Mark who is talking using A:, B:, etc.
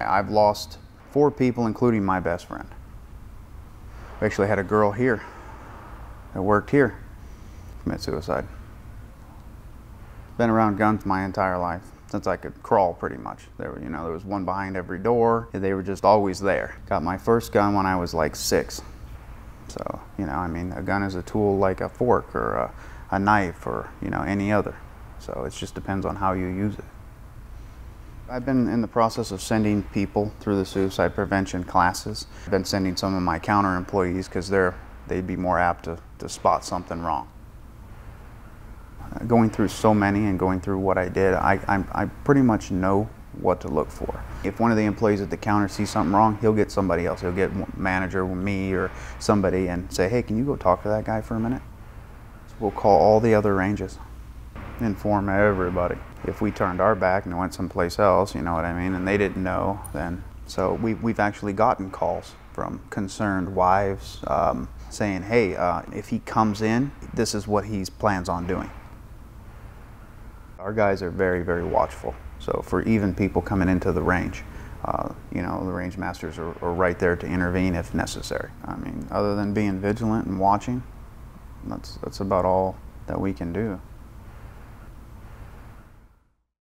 A: I've lost four people, including my best friend. We actually had a girl here that worked here commit suicide. Been around guns my entire life since I could crawl pretty much. There were, you know, there was one behind every door. They were just always there. Got my first gun when I was like six. So, you know, I mean, a gun is a tool like a fork or a, a knife or, you know, any other. So it just depends on how you use it. I've been in the process of sending people through the suicide prevention classes. I've been sending some of my counter employees because they're they'd be more apt to, to spot something wrong. Going through so many and going through what I did, I, I, I pretty much know what to look for. If one of the employees at the counter sees something wrong, he'll get somebody else. He'll get manager, me, or somebody and say, hey, can you go talk to that guy for a minute? So we'll call all the other ranges, inform everybody. If we turned our back and went someplace else, you know what I mean, and they didn't know, then so we, we've actually gotten calls from concerned wives um, saying, hey, uh, if he comes in, this is what he plans on doing. Our guys are very, very watchful. So for even people coming into the range, uh, you know, the range masters are, are, right there to intervene if necessary. I mean, other than being vigilant and watching, that's, that's about all that we can do.